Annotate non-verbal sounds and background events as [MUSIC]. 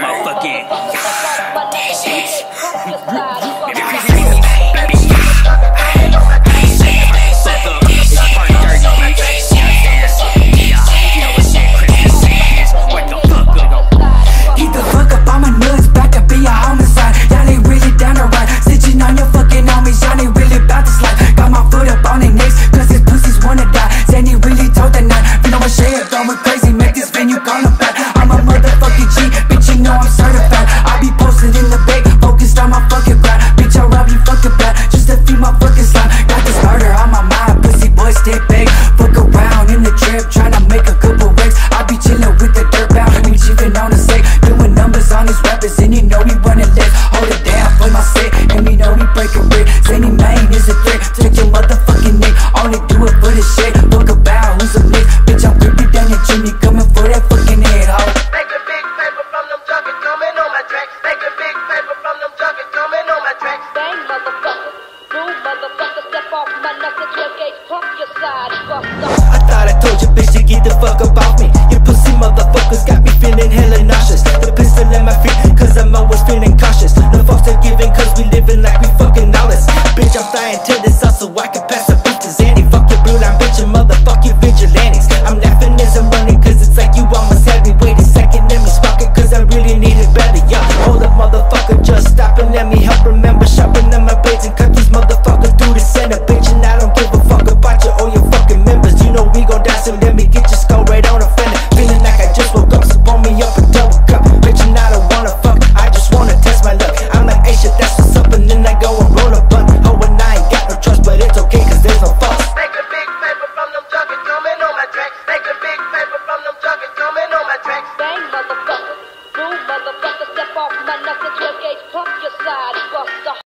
Motherfucking. [LAUGHS] going crazy, make this venue call back. I'm a motherfucking G, bitch, you know I'm certified. I be posted in the bank, focused on my fucking grind. Bitch, I'll rob you fucking bad, just to feed my fucking slime. Got this murder on my mind, pussy boy, stay big. Fuck around in the trip, tryna make a couple racks. I be chillin' with the dirt bound, we chiefin' on the sake. Doing numbers on these rappers, and you know we running less. Hold it down Better step off, my up the 12 gauge, pump your side, bust the